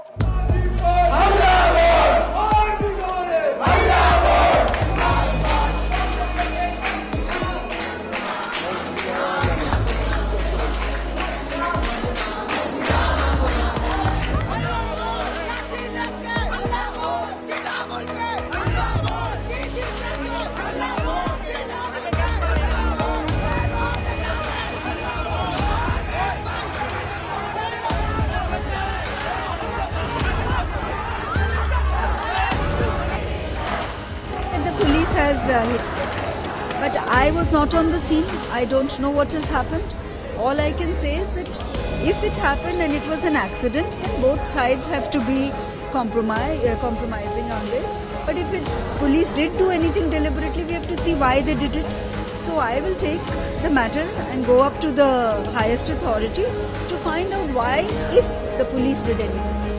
And police has uh, hit. But I was not on the scene. I don't know what has happened. All I can say is that if it happened and it was an accident, then both sides have to be compromise, uh, compromising on this. But if it, police did do anything deliberately, we have to see why they did it. So I will take the matter and go up to the highest authority to find out why, if the police did anything.